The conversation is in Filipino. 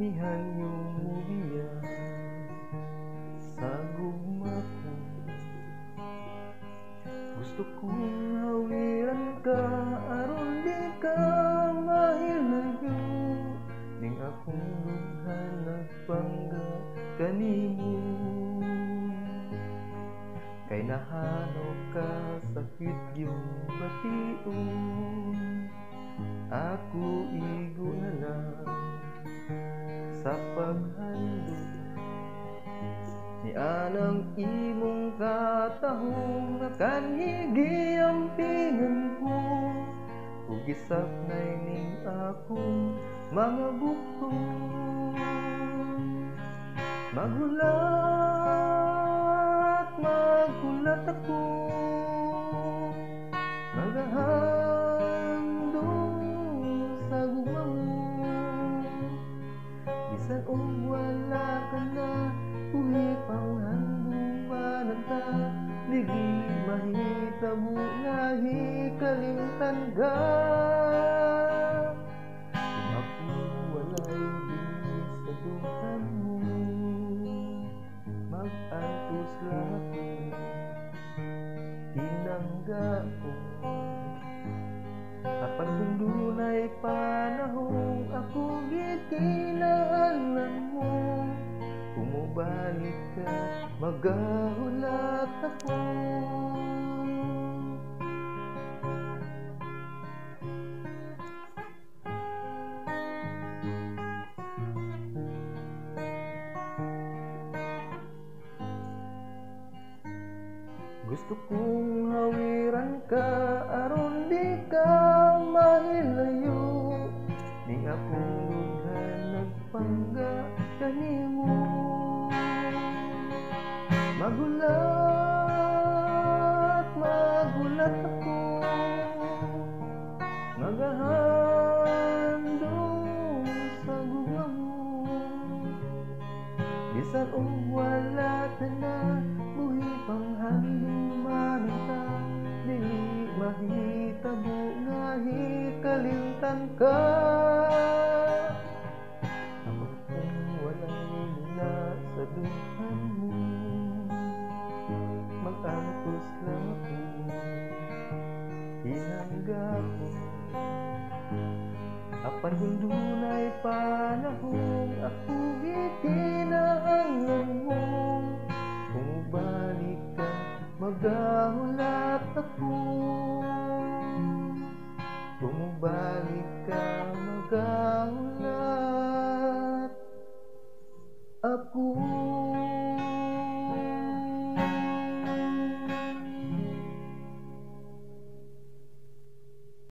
Ihanyong mubiya sa gugma ko Gusto kong hawiran ka aron di ka mahilayo Ning akong lughan nagpangga kanimo. Kay nahanok ka sakit yung bation Ako igo na lang sa paghandog Ni anang imong katahong Nakanhigi ang pingan ko. Ug gisap na ning akong mga buko Magulat, magulat ako Og wala ka na Uwi pang handong mananta Dili mahitabo nga hikalimtan ka. Kung ako walay dili sa duhan mo. Mag-antos lahat Tinangga ko. Apan kung dunay panahong ako gitinaanan mo Umubalik ka, magahulat ako Gusto kong hawiran ka aron di ka mahilayo. Di lughan nagpangga kanimo Magulat, magulat ako. Magahandong sa gugma mo. Bisan o wala ka na Buhi pang handuman ka Dili mahitabo nga hikalimtan ka. Ako kung walay na sa duhan tinanggap Apat kong dunay panahong ako itinangang mong Bumalik ka, magahulat ako Bumalik ka, magahulat